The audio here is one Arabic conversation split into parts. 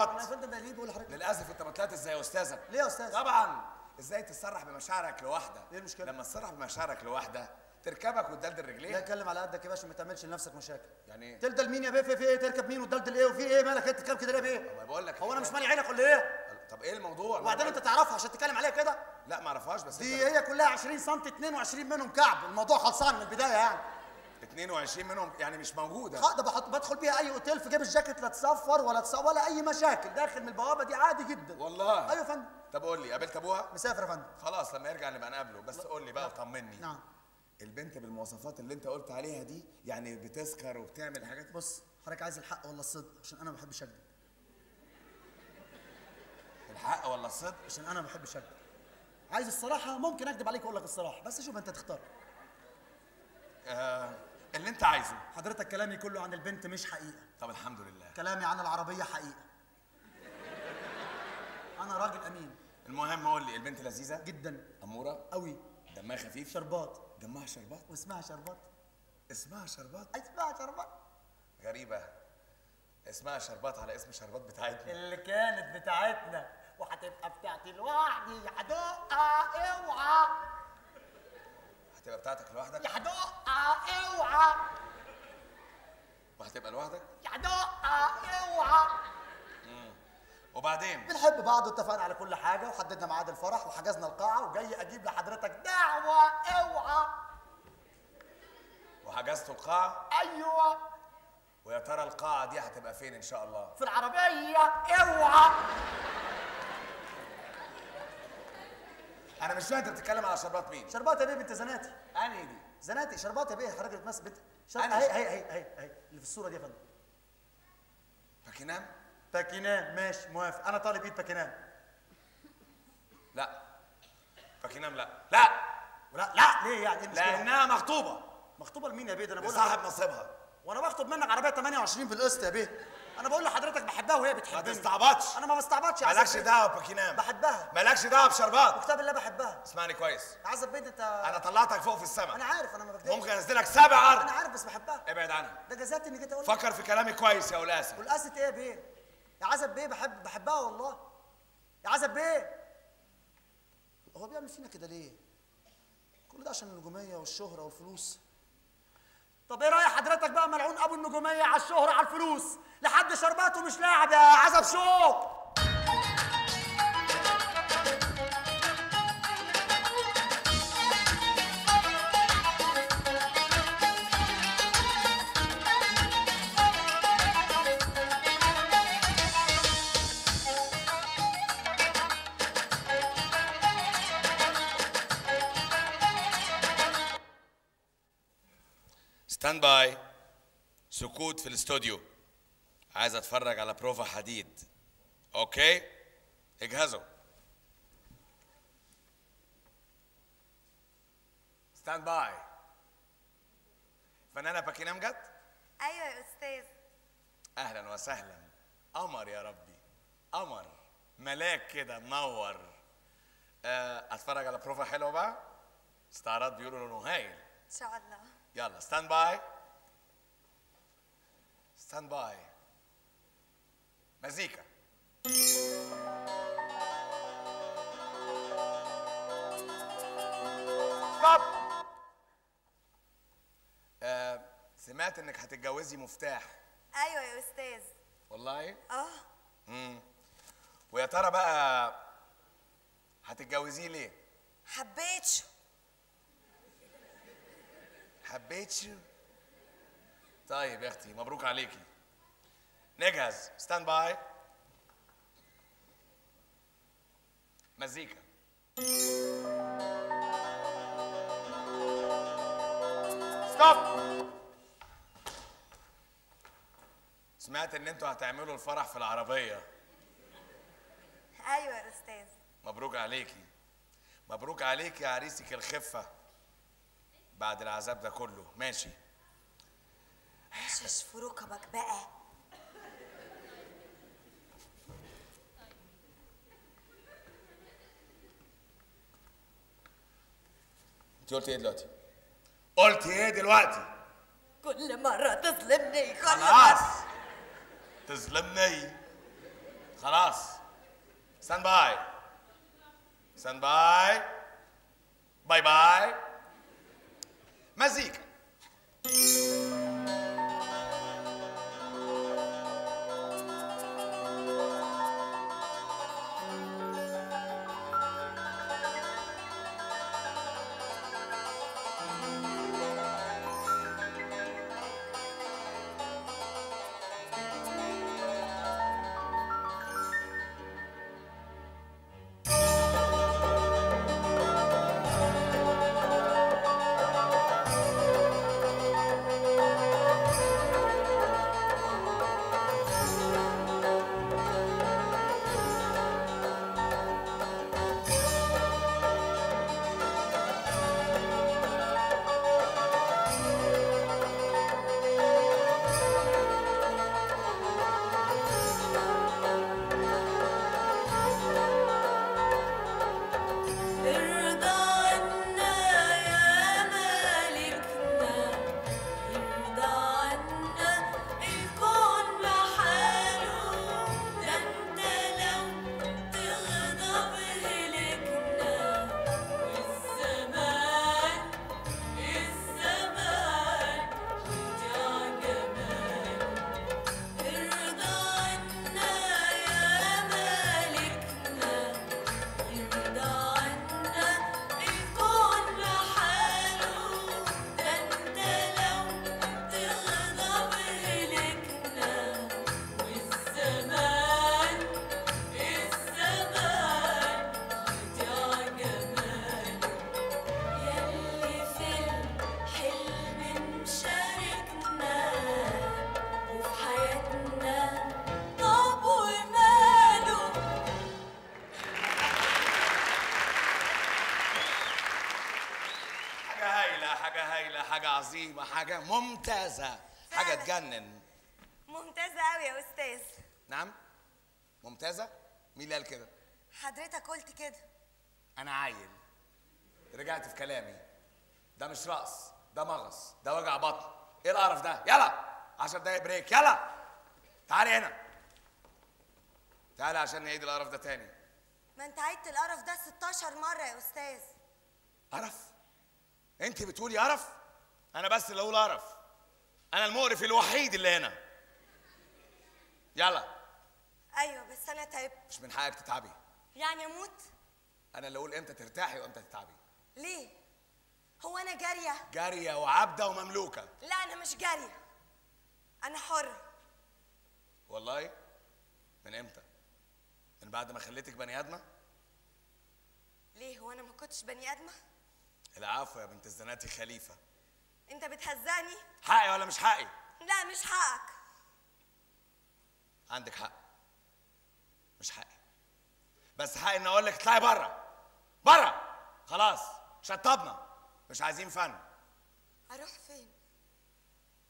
عبط أنا فندم ده ليه بقول لحضرتك للأسف أنت ما طلعت إزاي يا استاذك ليه يا أستاذ طبعا. إزاي تصرح بمشاعرك لوحدة؟ إيه المشكلة؟ لما تصرح بمشاعرك لوحدة تركبك وتدلدل لا رجليك اتكلم على قدك يا باشا ما تعملش لنفسك مشاكل. يعني إيه تلدل مين يا بيه؟ في إيه؟ تركب مين؟ وتدلدل إيه؟ وفي إيه؟ مالك؟ انت تتكلم كده ليه؟ بيه بقول لك هو أنا مش مالي عينك ولا إيه؟ طب إيه الموضوع؟ وبعدين أنت تعرفها عشان تتكلم عليها كده؟ لا ما أعرفهاش بس دي هي كلها 20 سم 22 منهم كعب. الموضوع خلصان من البداية يعني. 22 منهم يعني مش موجودة. ده بحط بدخل بيها أي أوتيل في جيب الجاكيت لا تصفر ولا تص... ولا أي مشاكل. داخل من البوابة دي عادي جدا. والله. أيوه يا فندم. طب قول لي قابلت أبوها؟ مسافر يا فندم. خلاص لما يرجع نبقى نقابله. بس قول لي بقى وطمني. نعم. البنت بالمواصفات اللي أنت قلت عليها دي يعني بتسكر وبتعمل حاجات؟ بص حضرتك عايز الحق ولا الصدق؟ عشان أنا ما بحبش اكذب الحق ولا الصدق؟ عشان أنا ما بحبش اكذب عايز الصراحة ممكن اكذب عليك وأقول لك الصراحة بس شوف أنت تختار. آه اللي انت عايزه. حضرتك كلامي كله عن البنت مش حقيقة. طب الحمد لله. كلامي عن العربية حقيقة. أنا راجل أمين. المهم قول لي البنت لذيذة؟ جدا. أمورة؟ قوي دمها خفيف؟ شربات. دمها شربات؟ واسمها شربات. اسمها شربات؟ اسمها شربات. غريبة. اسمها شربات على اسم شربات بتاعتنا. اللي كانت بتاعتنا. وهتبقى بتاعتي لوحدي. يا حدقة اوعى. هتبقى بتاعتك لوحدك؟ يا حدقة اوعى. وهتبقى لوحدك؟ يا حدقة اوعى. وبعدين؟ بنحب بعض واتفقنا على كل حاجة وحددنا ميعاد الفرح وحجزنا القاعة وجاي أجيب لحضرتك دعوة اوعى. وحجزتوا القاعة؟ أيوة. ويا ترى القاعة دي هتبقى فين إن شاء الله؟ في العربية اوعى. أنا مش فاهم أنت بتتكلم على شربات مين؟ شربات يا بيه بنت زناتي. أنهي دي؟ زناتي شربات يا بيه حضرتك بتمثل بنت شر... شر- اهي اهي اهي اهي اللي في الصورة دي يا فندم. باكينام؟ باكينان ماشي موافق. أنا طالب إيد باكينان لا. باكينام لا. لا! لا لا! ليه يعني؟ إيه المشكلة؟ لأنها مخطوبة. مخطوبة لمين يا بيه؟ ده أنا بقول لصاحب لحضرتك- نصيبها. وأنا بخطب منك عربية 28 بالقسط يا بيه. أنا بقول لحضرتك بحبها وهي ما بتحبني تستعبطش. أنا ما بستعبطش يا مالكش. دعوة باكينام بحبها. مالكش دعوة بشربات. وكتاب الله بحبها. اسمعني كويس. يا عزب بيه انت أنا طلعتك فوق في أنا السماء عارف أنا ما بكذبش ممكن أنزلك سبع أنا ارض عارف بس بحبها. ابعد عنها. ده جزاتي اني جيت أقول فكر في كلامي كويس يا ولاسه والقاسة إيه يا بيه؟ يا عزب بيه بحب بحبها والله. يا عزب بيه. هو بيعمل فينا كده ليه؟ كل ده عشان النجومية والشهرة والفلوس. طب إيه رأي حضرتك بقى ملعون ابو النجومية على الشهرة على الفلوس؟ لحد شرباته مش لاعب يا عزب شوق سكوت في الاستوديو. عايز اتفرج على بروفا حديد. okay؟ اجهزوا stand by فنانة باكينام جت؟ أيوه يا أستاذ. أهلا وسهلا. قمر يا ربي. قمر. ملاك كده منور. آه، اتفرج على بروفا حلوة بقى؟ استعراض بيقولوا إنه هايل. إن شاء الله. يلا stand by stand by مزيكا stop آه سمعت إنك هتتجوزي مفتاح. أيوه يا أستاذ. والله؟ آه. امم ويا ترى بقى هتتجوزيه ليه؟ حبيت شو حبيتشو؟ طيب يا أختي مبروك عليكي. نجهز. stand by مزيكا. stop سمعت إن أنتوا هتعملوا الفرح في العربية. أيوه يا أستاذ. مبروك عليكي. مبروك عليكي يا عريسك الخفة. بعد العذاب ده كله. ماشي. شش في ركبك بقى. انت قلت إيه دلوقتي؟ قلت إيه دلوقتي؟ كل مرة تظلمني كل خلاص. مرة تظلمني. خلاص. ستاند باي ستاند باي باي باي مزيكا. حاجة فعلا. تجنن ممتازة أوي يا أستاذ نعم ممتازة مين اللي قال كده حضرتك قلت كده أنا عايل رجعت في كلامي ده مش رقص ده مغص ده وجع بطن إيه القرف ده يلا 10 دقايق بريك يلا تعالي هنا تعالي عشان نعيد القرف ده تاني ما أنت عدت القرف ده 16 مرة يا أستاذ قرف انت بتقولي قرف أنا بس اللي أقول قرف أنا المقرف الوحيد اللي هنا. يلا. أيوة بس أنا تعبت. مش من حقك تتعبي. يعني أموت؟ أنا اللي أقول إمتى ترتاحي وامتى تتعبي. ليه؟ هو أنا جارية؟ جارية وعبدة ومملوكة. لا أنا مش جارية. أنا حرة والله؟ من إمتى؟ من بعد ما خليتك بني آدمة؟ ليه؟ هو أنا ما كنتش بني آدمة؟ العفو يا بنت الزناتي خليفة. أنت بتهزقني؟ حقي ولا مش حقي؟ لا مش حقك. عندك حق. مش حقي. بس حقي اني أقول لك اطلعي بره. بره. خلاص. شطبنا. مش عايزين فن. أروح فين؟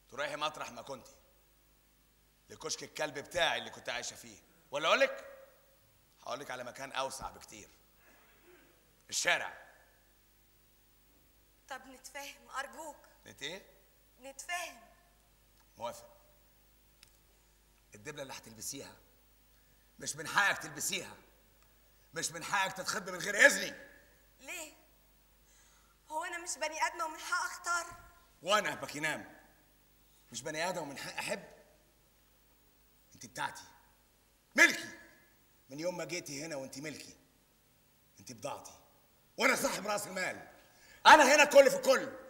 تروحي مطرح ما كنتي لكشك الكلب بتاعي اللي كنت عايشة فيه. ولا أقول لك؟ هقول لك على مكان أوسع بكتير. الشارع. طب نتفاهم. أرجوك. انت إيه نتفاهم. موافق. الدبلة اللي هتلبسيها. مش من حقك تلبسيها. مش من حقك تتخض من غير اذني ليه؟ هو أنا مش بني آدمة ومن حق أختار؟ وأنا باكينام مش بني آدم ومن حق أحب. أنت بتاعتي. ملكي. من يوم ما جيتي هنا وأنت ملكي أنت بضاعتي. وأنا صاحب رأس المال. أنا هنا كل في كل.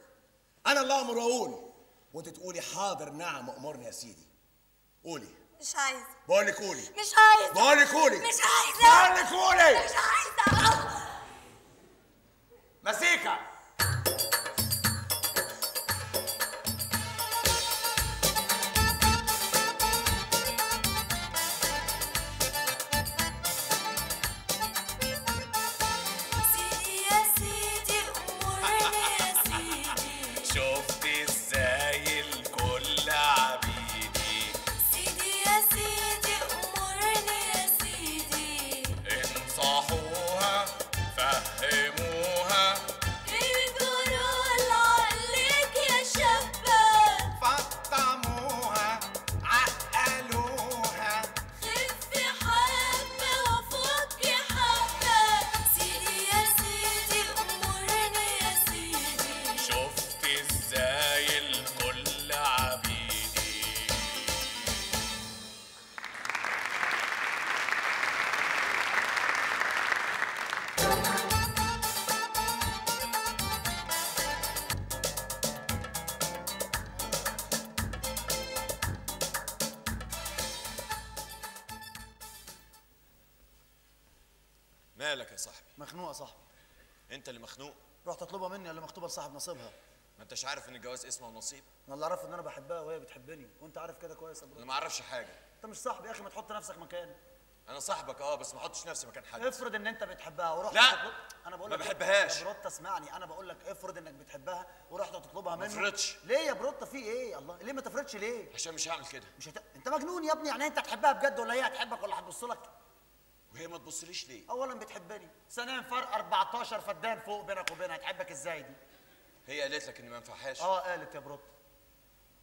أنا اللي أمر وأقول. وأنت تقولي حاضر نعم أمرني يا سيدي. قولي. مش عايزة. بقول لك قولي. مش عايزة. بقول لك قولي. مش عايزة. بقول لك قولي. مش عايزة. مزيكا يا صاحبي. انت اللي مخنوق؟ رحت اطلبها مني اللي مخطوبه لصاحب نصيبها؟ ما انتش عارف ان الجواز اسمه ونصيب أنا اللي اعرفه إن أنا بحبها وهي بتحبني وأنت عارف كده كويس يا أنا ما أعرفش حاجة. أنت مش صاحبي يا أخي ما تحط نفسك مكاني. أنا صاحبك آه بس ما أحطش نفسي مكان حد. افرض إن أنت بتحبها ورحت لا. تطلب... أنا بقول ما لك بحبهاش. يا بروتا اسمعني. أنا بقول لك افرض إنك بتحبها ورحت تطلبها منه افرضش. ليه يا بروتا في إيه؟ الله ليه ما تفرضش ليه؟ عشان مش هعمل كده. مش هت... أنت مجنون يا ابني؟ يعني أنت هتحبها بجد ولا هي هتحبك ولا هتبص لك؟ وهي ما تبصليش ليه؟ اولا بتحبني. ثانيا فرق 14 فدان فوق بينك وبينها. هتحبك إزاي دي؟ هي قالت لك إن ما ينفعهاش. آه قالت يا بروتا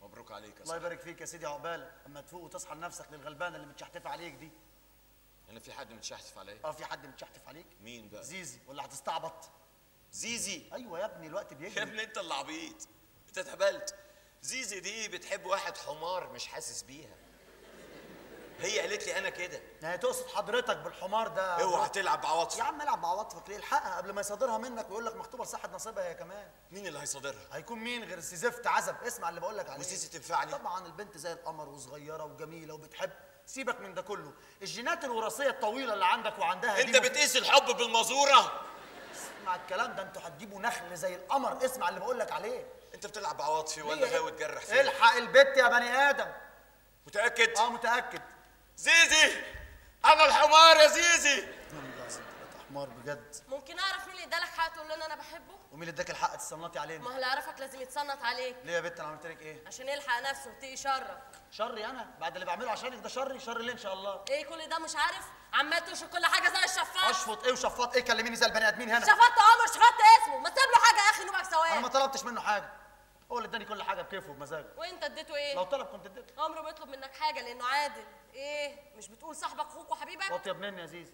مبروك عليك يا الله يبارك فيك يا سيدي عقبالك أما تفوق وتصحى لنفسك للغلبانه اللي متشحتفة عليك دي. أنا في حد متشحتف عليا؟ آه في حد متشحتف عليك؟ مين بقى؟ زيزي. ولا هتستعبط؟ زيزي. أيوه يا ابني الوقت يا بيجري ابني أنت اللي عبيط. أنت اتهبلت. زيزي دي بتحب واحد حمار مش حاسس بيها. هي قالت لي أنا كده. يعني تقصد حضرتك بالحمار ده؟ اوعى تلعب بعواطفي يا عم العب بعواطفك ليه؟ الحقها قبل ما يصادرها منك ويقول لك مخطوبه لصاحب نصيبها هي كمان. مين اللي هيصادرها؟ هيكون مين غير سيزفت عزب؟ اسمع اللي بقول لك عليه وسيسي تنفعني. طبعا البنت زي القمر وصغيرة وجميلة وبتحب. سيبك من ده كله. الجينات الوراثية الطويلة اللي عندك وعندها انت بتقيس الحب بالمزورة. اسمع الكلام ده أنتوا هتجيبوا نخل زي القمر. اسمع اللي بقول لك عليه. انت بتلعب بعواطفي ولا؟ غاوي تجرح فيا الحق البت يا بني آدم. متأكد؟ آه متأكد. زيزي! أنا الحمار يا زيزي! والله العظيم ثلاثة حمار بجد. ممكن أعرف مين اللي إدالك حق تقول لنا أنا بحبه؟ ومين اللي إداك الحق تستنطي علينا؟ ما هو اللي يعرفك لازم يتصنت عليك. ليه يا بت أنا عملت لك إيه؟ عشان يلحق نفسه وتقي شرك شري أنا؟ بعد اللي بعمله عشانك ده شري؟ شر ليه إن شاء الله؟ إيه كل ده مش عارف؟ عمال تشرب كل حاجة زي الشفاط. أشفط إيه وشفاط؟ إيه كلميني زي البني آدمين هنا؟ شفطت عمر شفطت اسمه. ما تسيب له حاجة يا أخي نبقى أنا ما سواء طلبتش منه حاجة. هو اللي اداني كل حاجة بكيفه وبمزاجه. وانت اديته لو إيه طلب كنت اديته. عمره ما يطلب منك حاجة لأنه عادل. إيه؟ مش بتقول صاحبك أخوك وحبيبك؟ واطي يا ابنين يا زيزي.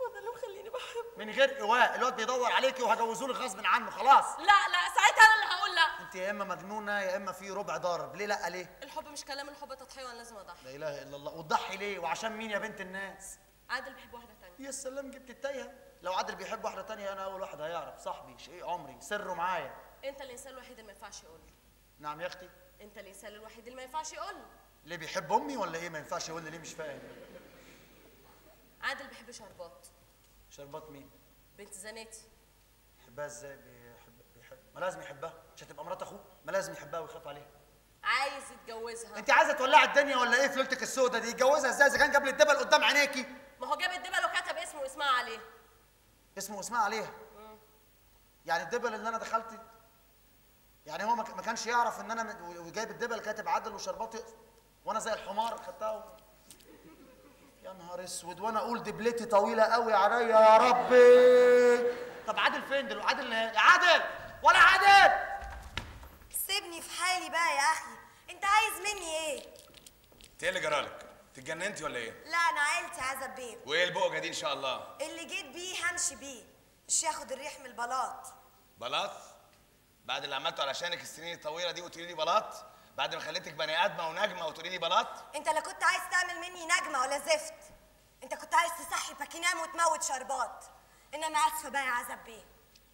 وده اللي مخليني بحبه. من غير إيواء الواد بيدور عليكي وهجوزه لك غصب عنه خلاص. لا لا ساعتها أنا اللي هقول لا. أنت يا إما مجنونة يا إما في ربع ضارب. ليه لأ ليه؟ الحب مش كلام الحب تضحية وأنا لازم أضحي. لا إله إلا الله. وتضحي ليه؟ وعشان مين يا بنت الناس؟ عادل بيحب واحدة تانية. يا سلام جبت التايهة. لو عادل بيحب واحدة تانية أنا أول واحد هيعرف. صاحبي شيء عمري سره معايا. انت الانسان الوحيد اللي ما ينفعش يقول. نعم يا أختي. انت الانسان الوحيد اللي ما ينفعش يقول. لي ليه بيحب امي ولا إيه؟ ما ينفعش يقول لي ليه مش فاهم. عادل بيحب شربات. شربات مين؟ بنت زناتي. يحبها إزاي؟ بيحب بيحب ما لازم يحبها. مش هتبقى مرات اخوه؟ ما لازم يحبها ويخاف عليها. عايز يتجوزها. انت عايزة تولعي الدنيا ولا إيه؟ فلوتك السودة دي. يتجوزها إزاي؟ اذا كان جاب لي الدبل قدام عينيكي. ما هو جاب الدبل وكتب اسمه واسمها عليه. اسمه اسمها عليها. يعني الدبل اللي أنا دخلت يعني هو ما كانش يعرف إن أنا وجايب الدبل كاتب عدل وشربات وأنا زي الحمار خدتها و... يا نهار أسود وأنا أقول دبلتي طويلة قوي عليا يا ربي طب عادل فين دلوقتي عادل يا عادل ولا عادل سيبني في حالي بقى يا أخي أنت عايز مني إيه انت إيه اللي جرالك؟ اتجننتي ولا إيه؟ لا أنا عيلتي عزب بيه وإيه البقجه دي إن شاء الله؟ اللي جيت بيه همشي بيه مش ياخد الريح من البلاط بلاط؟ بعد اللي عملته علشانك السنين الطويلة دي وتقولي لي بلاط؟ بعد ما خليتك بني آدمة ونجمة وتقولي لي بلاط؟ انت لا كنت عايز تعمل مني نجمة ولا زفت. انت كنت عايز تصحي باكينام وتموت شربات. انما اسفة بقى يا عزب بيه.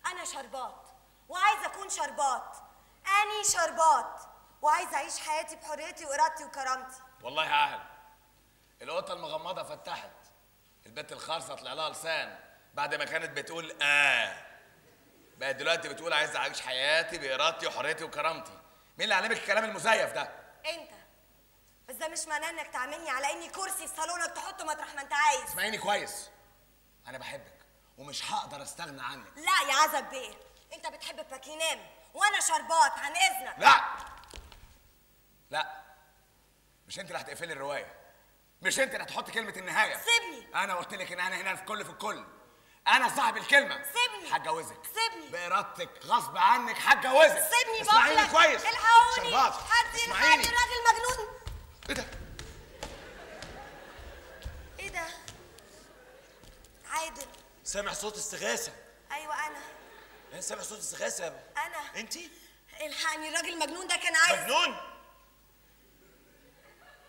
أنا شربات. وعايزه أكون شربات. أني شربات. وعايزه أعيش حياتي بحريتي وإرادتي وكرامتي. والله عال القطة المغمضة فتحت. البت الخالصة طلع لها لسان بعد ما كانت بتقول آه. بقت دلوقتي بتقول عايز أعيش حياتي بإرادتي وحريتي وكرامتي. مين اللي علمك الكلام المزيف ده؟ أنت. بس ده مش معناه إنك تعاملني على إني كرسي في صالونك تحطه مطرح ما أنت عايز. اسمعيني كويس. أنا بحبك ومش هقدر أستغنى عنك. لا يا عزب بيه. أنت بتحب باكينام وأنا شربات عن إذنك. لا. لا. مش أنت اللي هتقفلي الرواية. مش أنت اللي هتحطي كلمة النهاية. سيبني. أنا قلت لك إن أنا هنا في كل في الكل. أنا صاحب الكلمة. سيبني. هتجوزك. سيبني. بارادتك غصب عنك هتجوزك. سيبني اسمعيني بقولك. كويس. الحقوني حد يلحقني اسمعيني. الراجل مجنون. إيه ده؟ إيه ده؟ عادل. سامع صوت استغاثة. أيوه أنا. أنا سامع صوت استغاثة أنا. انت؟ الحقني الراجل المجنون ده كان عايز. مجنون؟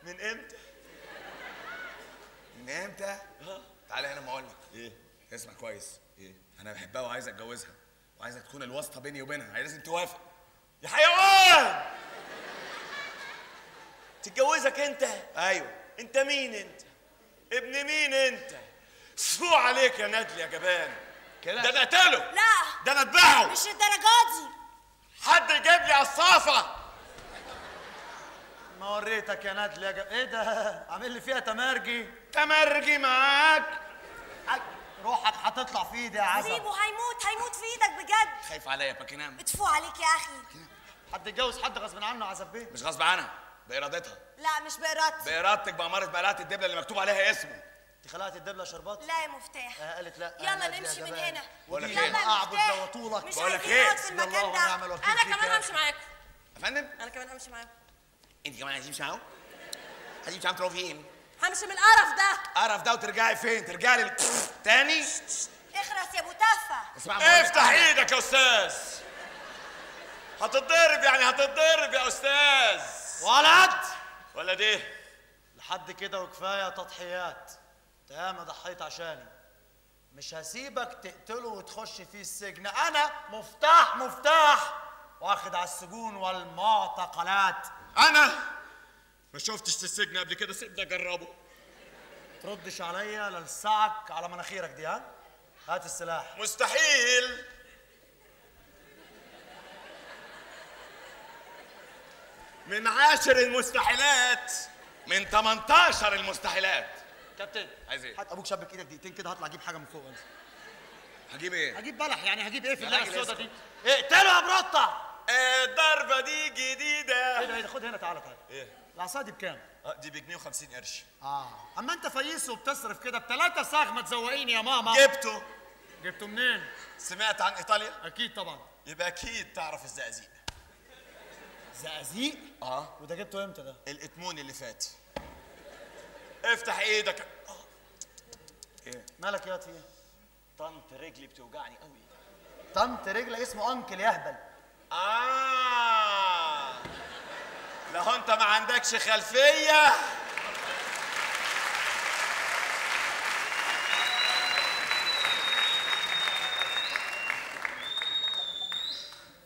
من إمتى؟ من إمتى؟ ها؟ تعالى هنا ما أقول لك إيه؟ اسمع كويس. إيه؟ أنا بحبها وعايز أتجوزها. وعايزك تكون الواسطة بيني وبينها. لازم توافق. يا حيوان! تتجوزك أنت؟ أيوه. أنت مين أنت؟ ابن مين أنت؟ سفو عليك يا ندل يا جبان. كده؟ ده أنا قتله. لا. ده أنا اذبحه مش الدرجات دي. حد يجيب لي عصافة. ما وريتك يا ندل يا جا... إيه ده؟ عامل لي فيها تمرجي. تمرجي معاك. روحك هتطلع في ايدي يا عزب. سيبه هيموت هيموت في إيدك بجد. خايف عليا يا باكينام بتفو عليك يا أخي. حد يتجوز حد غصب عنه عزب بيه؟ مش غصب عنها بإرادتها. لا مش بإرادتي. بإرادتك بأمارة بلاعة الدبلة اللي مكتوب عليها اسمه. انت خلقت الدبلة شربات؟ لا يا مفتاح. آه، قالت لا. يلا يا نمشي من. هنا. ودي إيه؟ يلا يا اعبد. دوطولك مش عايزين إيه؟ نقعد في المكان ده. أنا كمان همشي معاكم. يا فندم أنا كمان همشي معاكم. أنت كمان عايزين معاهم عايزين معاهم تروحوا فين؟ همشي من القرف ده. قرف ده وترجعي فين؟ ترجعي لل تاني؟ اخرس يا ابو تافه اسمع افتح؟ إيدك يا أستاذ. هتتضرب يعني هتتضرب يا أستاذ. ولد! ولا دي لحد كده وكفاية تضحيات. ياما ضحيت عشاني. مش هسيبك تقتله وتخش فيه السجن. أنا مفتاح مفتاح. واخد على السجون والمعتقلات. أنا؟ ما شفتش السجن قبل كده؟ سيبني اجربه تردش عليا للسعك على مناخيرك دي ها؟ هات السلاح. مستحيل. من عاشر المستحيلات. من 18 المستحيلات. كابتن عايز إيه؟ هات أبوك شبك إيدك دقيقتين كده هطلع أجيب حاجة من فوق. انزل هجيب إيه؟ هجيب بلح يعني هجيب إيه في يا الليلة راجل السودا اسكت. دي. اقتله يا بروطة! الضربة دي جديدة. إيه ده إيه ده خد هنا تعالى تعالى. إيه؟ العصا دي بكام؟ آه، دي بجنيه وخمسين قرش. آه. أما أنت فييس وبتصرف كده بثلاثة صاغ ما تزوقيني يا ماما. جبته. جبته منين؟ سمعت عن إيطاليا؟ أكيد طبعا. يبقى أكيد تعرف الزقازيق. زقازيق؟ آه. وده جبته إمتى ده؟ الإتمون اللي فات. افتح إيدك. مالك يا في إيه؟ طنط رجلي بتوجعني قوي طنط رجل اسمه أنكل يهبل. آه. لو انت ما عندكش خلفية.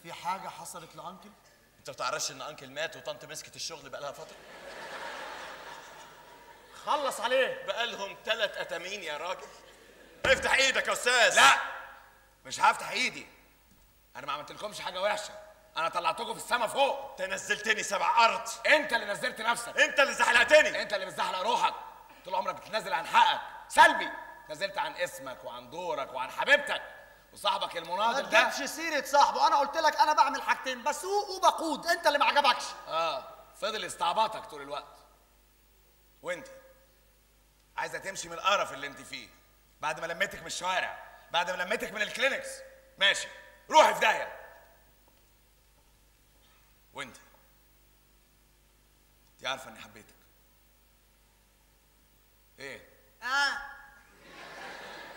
في حاجة حصلت لأنكل؟ انت ما بتعرفش إن أنكل مات وطنط مسكت الشغل بقالها فترة؟ خلص عليه. بقالهم ثلاث أتامين يا راجل. افتح إيدك يا أستاذ. لا مش هفتح إيدي. أنا ما عملتلكمش حاجة وحشة. أنا طلعتكم في السما فوق. انت نزلتني سبع ارض. انت اللي نزلت نفسك. انت اللي زحلقتني. انت اللي بتزحلق روحك. طول عمرك بتنزل عن حقك. سلبي. نزلت عن اسمك وعن دورك وعن حبيبتك. وصاحبك ما المناضل ده. تجيبش سيرة صاحبه. أنا قلت لك أنا بعمل حاجتين بسوق وبقود. انت اللي ما عجبكش. آه. فضل يستعبطك طول الوقت. وانت عايزة تمشي من القرف اللي انت فيه. بعد ما لميتك من الشوارع. بعد ما لميتك من الكلينكس. ماشي. روحي في داهية. وانت؟ انت عارفة اني حبيتك. إيه؟ آه.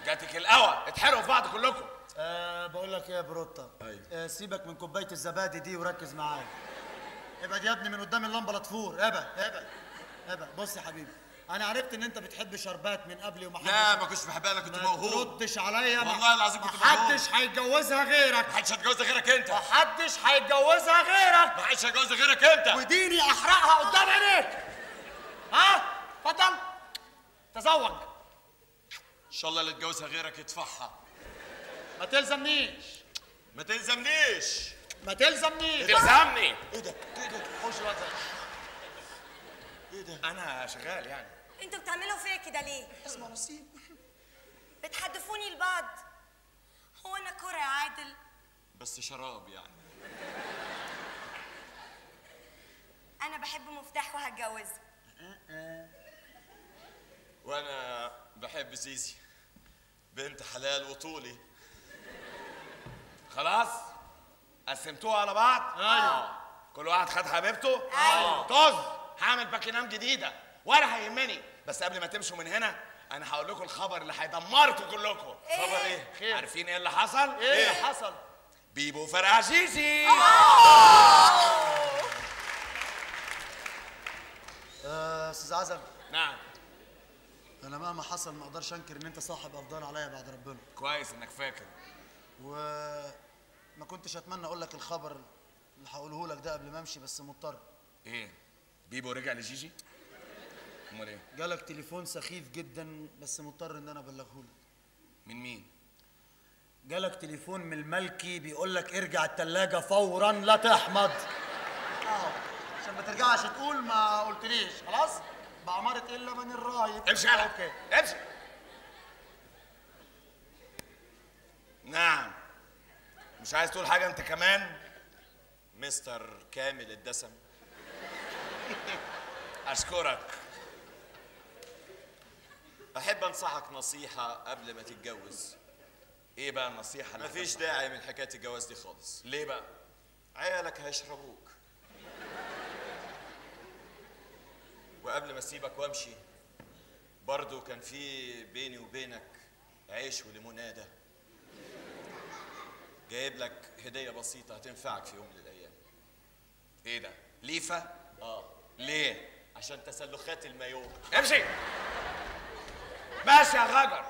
جاتك القوى اتحرقوا في بعض كلكم. أه بقول لك إيه يا بروتا أيوة. أه سيبك من كوباية الزبادي دي وركز معايا. ابعد يا ابني من قدام اللمبة لطفور. ابعد ابعد ابعد بص يا حبيبي. أنا عرفت ان انت بتحب شربات من قبلي وما لا ما كنتش بحبها أنا كنت ما موهوب. تردش عليا. ما- والله العظيم كنت ما موهوب. هيتجوزها غيرك. محدش هيتجوز غيرك انت. ما حدش هيتجوزها غيرك. محدش هيتجوز غيرك انت. وديني احرقها قدام عينيك. ها؟ اتفضل. تزوج. إن شاء الله اللي اتجوزها غيرك يدفعها. ما تلزمنيش. ما تلزمنيش. ما تلزمنيش. تلزمني. إيه ده؟ إيه ده؟ خش بقى إيه ده أنا شغال يعني. أنتوا بتعملوا فيا كده ليه؟ اسمع نصيب. بتحدفوني لبعض هو أنا كرة يا عادل؟ بس شراب يعني. أنا بحب مفتاح وهتجوزه. وأنا بحب زيزي بنت حلال وطولي. خلاص؟ قسمتوها على بعض؟ أيوه. كل واحد خد حبيبته؟ أيوة. طز. هعمل باكينام جديدة. ولا هيهمني. بس قبل ما تمشوا من هنا أنا هقول لكم الخبر اللي هيدمركم كلكم. إيه؟ خبر إيه؟ خير. عارفين إيه اللي حصل؟ إيه اللي حصل؟ بيبو فرقع زيزي آه، أستاذ عزم. نعم. أنا مهما حصل ما أقدرش أنكر إن أنت صاحب أفضل عليا بعد ربنا. كويس إنك فاكر. وما كنتش أتمنى أقول لك الخبر اللي هقوله لك ده قبل ما أمشي بس مضطر. إيه؟ بيبو رجع لجيجي؟ أمال إيه؟ جالك تليفون سخيف جدا بس مضطر إن أنا أبلغهولك. من مين؟ جالك تليفون من الملكي بيقول لك ارجع التلاجة فورا لا تحمض. آه عشان ما ترجعش تقول ما قلتليش. خلاص؟ بعمارة إيه اللبن الرايب امشي يلا أوكي. امشي. نعم. مش عايز تقول حاجة أنت كمان؟ مستر كامل الدسم. أشكرك. أحب أنصحك نصيحة قبل ما تتجوز. إيه بقى النصيحة اللي مفيش؟ داعي من حكاية الجواز دي خالص. ليه بقى؟ عيالك هيشربوك. وقبل ما أسيبك وأمشي برضو كان في بيني وبينك عيش وليموناده جايب لك هدية بسيطة هتنفعك في يوم من الأيام. إيه ده؟ ليفه آه. ليه؟ عشان تسلخات المايو. امشي! ماشي يا غجر